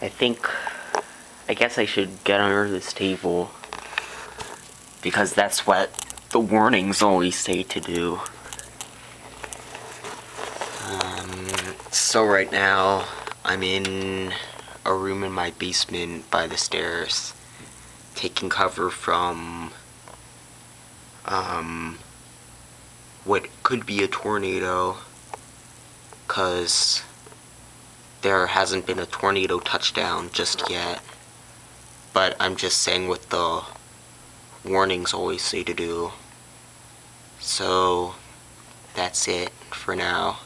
I think, I guess I should get under this table. Because that's what the warnings always say to do. Um, so right now, I'm in a room in my basement by the stairs, taking cover from, um, what could be a tornado, cause there hasn't been a tornado touchdown just yet. But I'm just saying what the warnings always say to do. So, that's it for now.